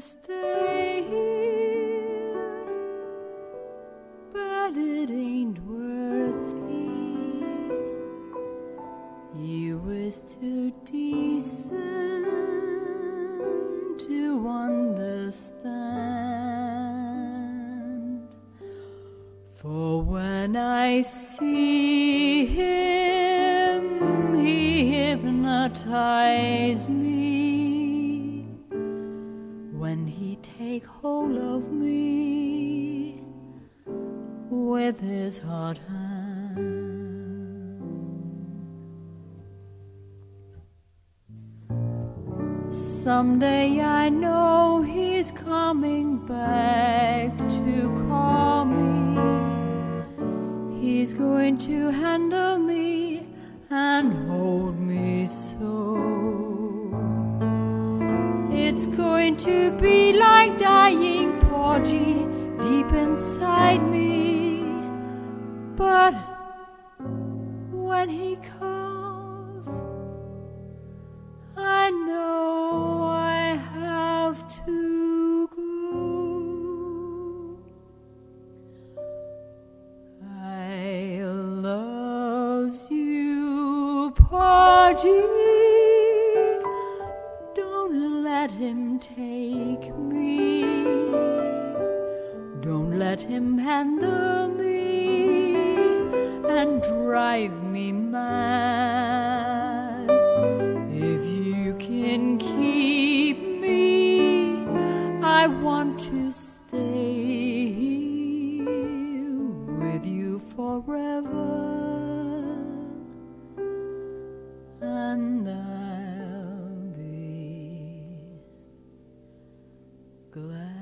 stay here, but it ain't worth it. You is too decent to understand. For when I see him, he hypnotize me. When he take hold of me with his hot hand. Someday I know he's coming back to call me. He's going to handle me and hold It's going to be like dying Porgy deep inside me. But when he calls, I know I have to go. I loves you, Porgy let him take me. Don't let him handle me and drive me mad. If you can keep me, I want to stay with you forever. glad.